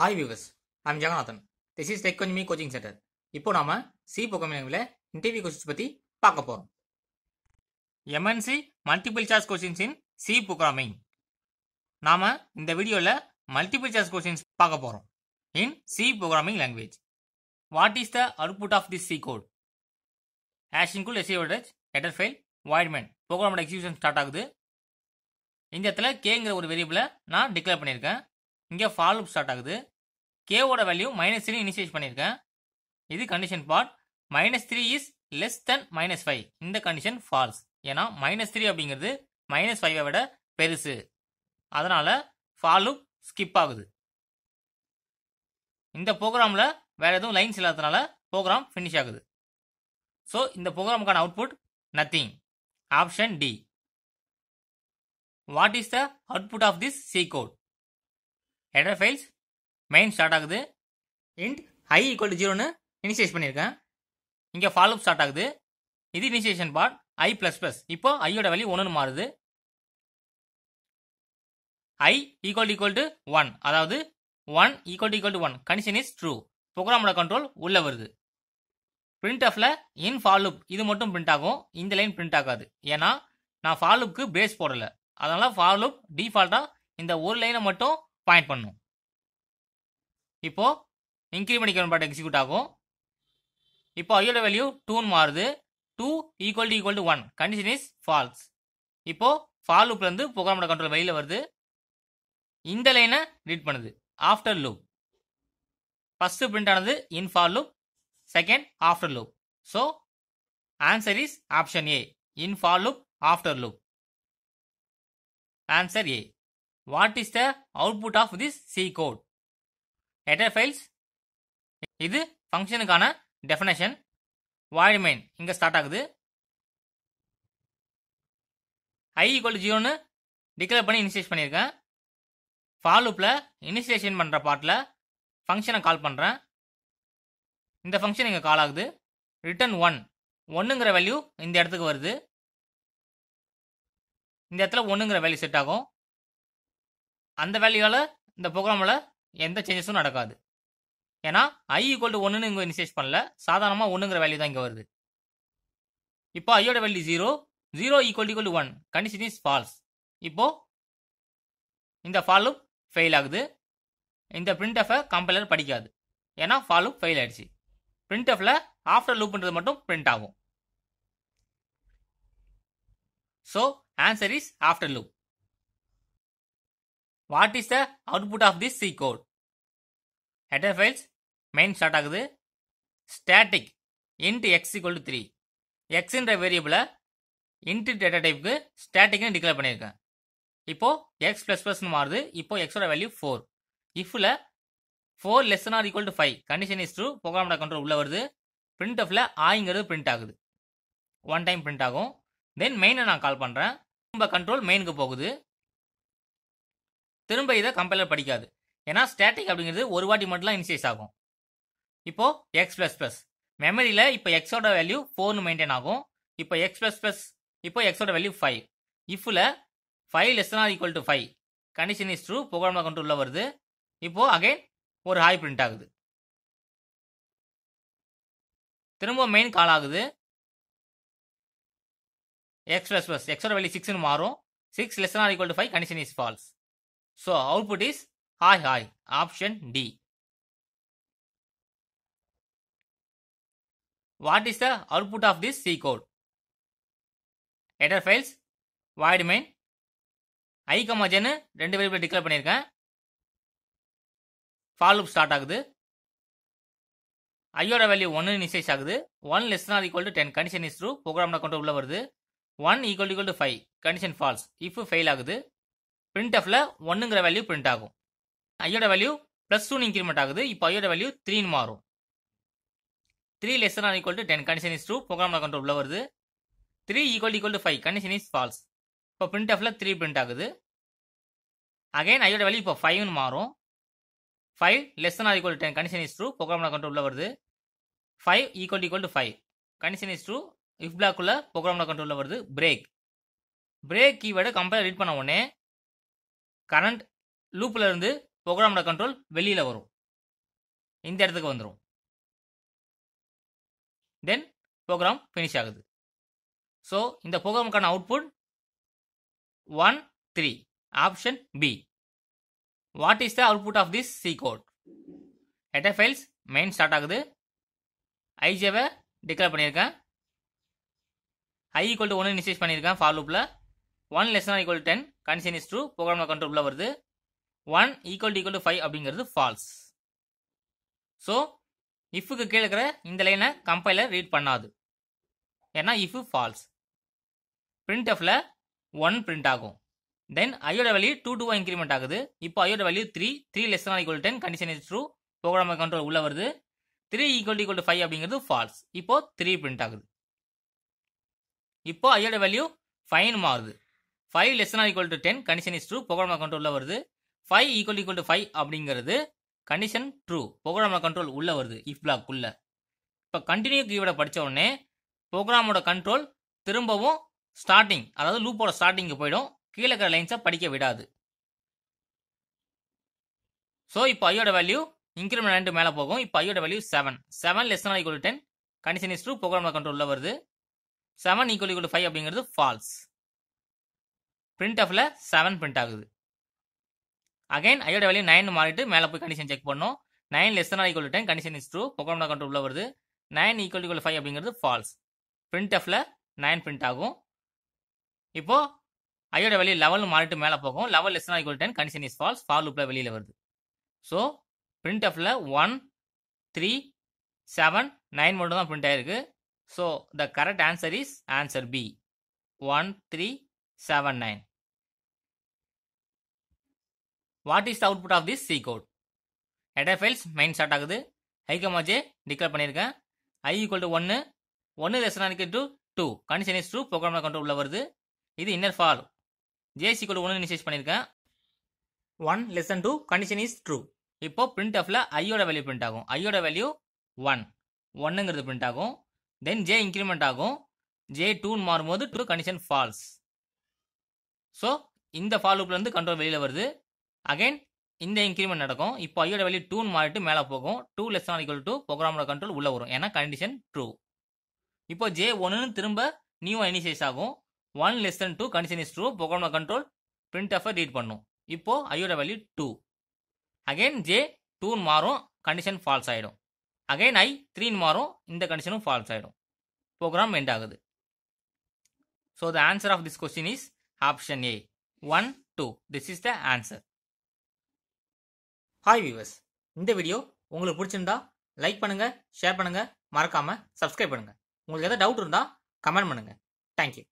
Hi viewers I'm Jagannathan this is tech கொஞ்சம் மீ coaching centre இப்போ நாம சி ப்ரோக்ராமிங்கில் இன்டர்வியூ கொஸ்டின்ஸ் பற்றி பார்க்க போகிறோம் MNC multiple choice questions in C programming நாம இந்த வீடியோவில் மல்டிபிள் சாய்ஸ் கொஸ்டின்ஸ் பார்க்க போகிறோம் in C programming language what is the output of this C code hash include S A வோல்டேஜ் ஹெடர் ஃபைல் வாய்ட்மெண்ட் ப்ரோக்ராமோட எக்ஸிக்யூஷன் ஸ்டார்ட் ஆகுது. இந்த இடத்துல கேங்கிற ஒரு வேரியபிளை நான் டிக்ளேர் பண்ணியிருக்கேன். இங்கே ஃபால் ஸ்டார்ட் ஆகுது. கேவோட வேல்யூ மைனஸ் த்ரீ இனிஷியேட் பண்ணியிருக்கேன் இது condition part minus three is less than minus five இந்த கண்டிஷன் ஃபால்ஸ் ஏன்னா மைனஸ் த்ரீ அப்படிங்கிறது மைனஸ் ஃபைவை விட பெருசு. அதனால ஃபாலு ஸ்கிப் ஆகுது. இந்த ப்ரோக்ராமில் வேற எதுவும் லைன்ஸ் இல்லாததுனால ப்ரோக்ராம் ஃபினிஷ் ஆகுது. ஸோ இந்த ப்ரோக்ராமுக்கான output nothing option D what is the output of this C code header files main start ஆகுது. இன்ட் ஐ ஈக்குவல் டு ஜீரோன்னு இனிஷியேட் பண்ணியிருக்கேன். இங்கே ஃபாலோ ஸ்டார்ட் ஆகுது. இது initiation part I plus plus இப்போ ஐயோட வேல்யூ ஒன்றுன்னு மாறுது. I equal equal to one அதாவது one equal equal to one condition is true ப்ரோக்ராமோட control உள்ளே வருது. பிரிண்ட் ஆஃப்ல இன் ஃபாலுப் இது மட்டும் பிரிண்ட் ஆகும். இந்த லைன் பிரிண்ட் ஆகாது. ஏன்னா நான் ஃபாலுப்க்கு பேஸ் போடல. அதனால் ஃபாலுப் டிஃபால்ட்டாக இந்த ஒரு லைனை மட்டும் பாயிண்ட் பண்ணும். இப்போ இன்க்ரிமெண்ட் பாட் எக்ஸிக்யூட் ஆகும். இப்போ ஐயோட வேல்யூ டூன்னு மாறுது. Two equal to equal to one condition is false இப்போ ஃபால் லூப்ல இருந்து ப்ரோக்ராமோட கண்ட்ரோல் வெளியில் வருது. இந்த லைனை ரீட் பண்ணுது. ஆஃப்டர் லூப் ஃபர்ஸ்ட் பிரிண்ட் ஆனது in for loop second after loop so answer is option A in for loop after loop answer A what is the output of this C code header files இது ஃபங்க்ஷனுக்கான definition void main இங்கே start ஆகுது. I equal ஜீரோன்னு declare பண்ணி initiate பண்ணியிருக்கேன். ஃபாலூப்பில் initiation பண்ணுற பார்ட்டில் ஃபங்க்ஷனை கால் பண்ணுறேன் இந்த ஃபங்க்ஷன் இங்கே கால் ஆகுது. ரிட்டர்ன் ஒன் ஒன்றுங்கிற வேல்யூ இந்த இடத்துக்கு வருது. இந்த இடத்துல ஒன்றுங்கிற வேல்யூ செட் ஆகும். அந்த வேல்யூவால் இந்த ப்ரோக்ராமில் எந்த சேஞ்சஸும் நடக்காது. ஏன்னா ஐ ஈக்குவல் டு ஒன்றுன்னு இங்கே இனிஷியேட் பண்ணல. சாதாரணமாக ஒன்றுங்கிற வேல்யூ தான் இங்கே வருது. இப்போ ஐயோட value zero zero equal equal to one condition is false இப்போ இந்த ஃபாலும் ஃபெயில் ஆகுது. இந்த பிரிண்ட் எஃபை கம்பைலர் படிக்காது. ஏன்னா ஃபாலும் ஃபெயில் ஆயிடுச்சு. பிரிண்ட் எஃப்ல ஆஃப்டர் லூப்ன்றது மட்டும் பிரிண்ட் ஆகும். So answer is after loop what is the output of this C code header files main start ஆகுது. Static int X equal to three எக்ஸ்ன்ற வேரியபிளை இன்ட் டேட்டா டைப்புக்கு ஸ்டாட்டிக்னு டிக்ளேர் பண்ணியிருக்கேன். இப்போ எக்ஸ் ப்ளஸ் ப்ளஸ்னு மாறுது. இப்போ எக்ஸோட value four இஃப்ல four less or equal to five condition is true ப்ரோக்ராமோட control உள்ள வருது. பிரிண்ட் ஆஃப்ல ஆய்ங்கிறது பிரிண்ட் ஆகுது. ஒன் டைம் பிரிண்ட் ஆகும். தென் மெயினை நான் கால் பண்ணுறேன் திரும்ப கண்ட்ரோல் மெயினுக்கு போகுது. திரும்ப இதை கம்பைலர் படிக்காது. ஏன்னா ஸ்டாட்டிக் அப்படிங்கிறது ஒரு வாட்டி மட்டும் இன்சைஸ் ஆகும். இப்போ எக்ஸ் பிளஸ் பிளஸ் மெமரியில் இப்போ எக்ஸோட வேல்யூ ஃபோர்னு மெயின்டைன் ஆகும். இப்போ எக்ஸ் பிளஸ் பிளஸ் இப்போ எக்ஸோட value five இஃபில் five less or equal to five condition is true program கண்ட்ரோலில் வருது. இப்போ அகைன் ஒரு ஹாய் பிரிண்ட் ஆகுது. திரும்ப மெயின் கால் ஆகுது. எக்ஸ் பிளஸ் பிளஸ் எக்ஸோட வேல்யூ சிக்ஸ்னு மாறும். Six less or equal to five condition is false so output is hi hi option D what is the output of this C code header files void main I கமாஜன்னு ரெண்டு variable declare பண்ணியிருக்கேன். For start ஆகுது. ஐயோட value ஒன்று initialise ஆகுது. One less or equal to ten condition is true program control உள்ள வருது. One equal equal to five condition false if fail ஆகுது. Print எஃப்ல ஒன்றுங்கிற வேல்யூ பிரிண்ட் ஆகும். ஐயோட வேல்யூ ப்ளஸ் டூன்னு இன்க்ரிமெண்ட் ஆகுது. இப்போ ஐயோட வேல்யூ த்ரீன்னு மாறும். Three less or equal to ten condition is true program control உள்ள வருது. Three equal equal to five condition is false இப்போ பிரிண்ட் எஃப்ல த்ரீ பிரிண்ட் ஆகுது. அகைன் ஐயோட வேல்யூ இப்போ ஃபைவ்னு மாறும். Five less or equal to ten condition is true program control உள்ள வருது. Five equal equal to five condition is true if பிளாக்குள்ள program கண்ட்ரோலில் வருது. பிரேக் பிரேக் கீவேர்டை கம்பெனி ரீட் பண்ண உடனே கரண்ட் லூப்பில் இருந்து ப்ரோக்ராமோட கண்ட்ரோல் வெளியில் வரும். இந்த இடத்துக்கு வந்துடும் தென் ப்ரோக்ராம் ஃபினிஷ் ஆகுது. ஸோ இந்த ப்ரோக்ராமுக்கான output one three option B what is the output of this C code header files main start ஆகுது. ஐஜேவை டிக்ளேர் பண்ணியிருக்கேன். ஐ ஈக்குவல் டு ஒன்று இனிஷியேட் பண்ணியிருக்கேன் ஃபார் லூப்பில் one less equal ten condition is true program control உள்ள வருது. One equal equal to five அப்படிங்கிறது false so இஃபுக்கு கீழே இருக்கிற இந்த லைனை கம்பைலர் ரீட் பண்ணாது. ஏன்னா இஃப் ஃபால்ஸ் பிரிண்ட் எஃப்ல ஒன் பிரிண்ட் ஆகும். தென் ஐயோட வேல்யூ டூ டூவா இன்க்ரிமெண்ட் ஆகுது. இப்போ ஐயோட value three three less equal ten condition is true program control உள்ள வருது. Three equal equal to five அப்படிங்கிறது ஃபால்ஸ் இப்போ த்ரீ பிரிண்ட் ஆகுது. இப்போ ஐயோட வேல்யூ ஃபைன் மாறுது. Five less equal to ten condition is true program control வருது. Five equal equal to five அப்படிங்கிறது கண்டிஷன் ட்ரூ ப்ரோக்ராம் கண்ட்ரோல் உள்ள வருது இஃப் பிளாக் உள்ள. இப்போ கண்டினியூ கீவோட படித்த உடனே ப்ரோக்ராமோட கண்ட்ரோல் திரும்பவும் ஸ்டார்டிங் அதாவது லூப்போட ஸ்டார்டிங்க்கு போயிடும் கீழே இருக்கிற லைன்ஸை படிக்க விடாது. ஸோ இப்போ ஐயோட வேல்யூ இன்க்ரிமெண்ட் ரெண்டு மேலே போகும் இப்போ ஐயோட value seven seven less equal ten condition is true program கண்ட்ரோலில் வருது. செவன் ஈக்குவல் ஈக்குவல் ஃபைவ் அப்படிங்கிறது ஃபால்ஸ் பிரிண்ட் ஆஃபில் செவன் பிரிண்ட் ஆகுது. அகைன் ஐயோட வேல்யூ நைன் மாறிட்டு மேலே போய் கண்டிஷன் செக் பண்ணோம். Nine less equal ten condition is true program control உள்ள வருது. நைன் ஈக்குவல் ஈக்குவல் ஃபைவ் அப்படிங்கிறது ஃபால்ஸ் பிரிண்ட் ஆஃபில் நைன் பிரிண்ட் ஆகும். இப்போது ஐயோட வேல்யூ லெவல் மாறிட்டு மேலே போகும். Eleven less equal ten condition is false for லூப்ல வெளியில் வருது. ஸோ பிரிண்ட் ஆஃபில் ஒன் த்ரீ செவன் நைன் மட்டும் தான் பிரிண்ட் ஆயிருக்கு. So the correct answer is answer B one three seven nine what is the output of this C code header files main start ஆகுது. ஹைகமாஜே declare பண்ணியிருக்கேன் ஐ equal to ஒன்று ஒன்று less to two condition is true program control உள்ள வருது. இது inner for J's equal ஒன்று initiate பண்ணியிருக்கேன் one less than two condition is true இப்போ பிரிண்ட் ஆஃபில் ஐயோட வேல்யூ பிரிண்ட் ஆகும். ஐயோட வேல்யூ ஒன் ஒன்னுங்கிறது பிரிண்ட் ஆகும். தென் ஜே இன்க்ரிமெண்ட் ஆகும். ஜே டூன்னு மாறும்போது டூ கண்டிஷன் ஃபால்ஸ் ஸோ இந்த ஃபால் லூப்லேருந்து கண்ட்ரோல் வெளியில் வருது. அகைன் இந்த இன்க்ரிமெண்ட் நடக்கும். இப்போ ஐயோட வேல்யூ டூன்னு மாறிட்டு மேலே போகும். Two less and equal two ப்ரோக்ராமோட control உள்ளே வரும். ஏன்னா கண்டிஷன் ட்ரூ இப்போ ஜே ஒன்னு திரும்ப நியூ இனிஷியஸ் ஆகும். One less than two condition is true ப்ரோக்ராமோட control printf read பண்ணும். இப்போ ஐயோட வேல்யூ டூ அகைன் ஜே டூன்னு மாறும். கண்டிஷன் ஃபால்ஸ் ஆகிடும் அகைன் ஐ த்ரீன்னு மாறும். இந்த கண்டிஷனும் ஃபால்ஸ் ஆகிடும் ப்ரோக்ராம் எண்ட் ஆகுது. So the answer of this question is option A one two this is the answer hi viewers இந்த வீடியோ உங்களுக்கு பிடிச்சிருந்தா லைக் பண்ணுங்க ஷேர் பண்ணுங்க மறக்காம சப்ஸ்கிரைப் பண்ணுங்க. உங்களுக்கு எதாவது டவுட் இருந்தா கமெண்ட் பண்ணுங்க. தேங்க்யூ